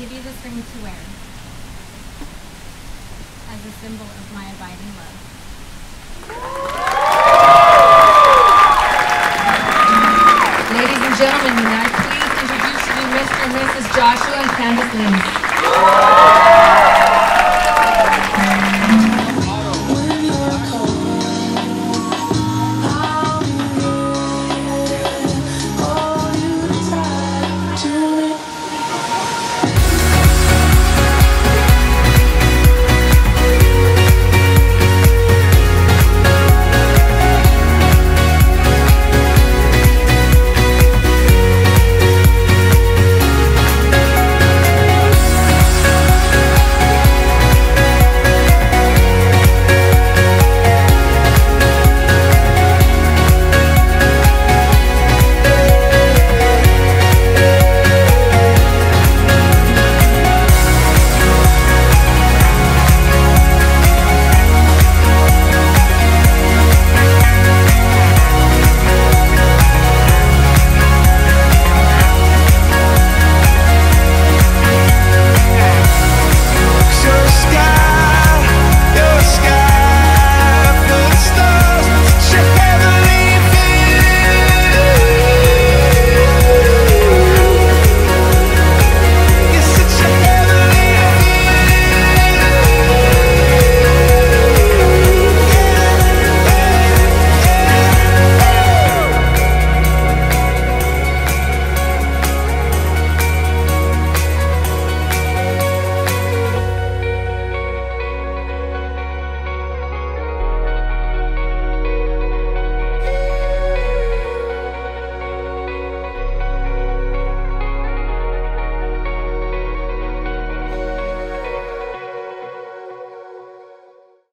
give you this ring to wear as a symbol of my abiding love. Ladies and gentlemen, may I please introduce to you Mr. and Mrs. Joshua and Candice Lynn.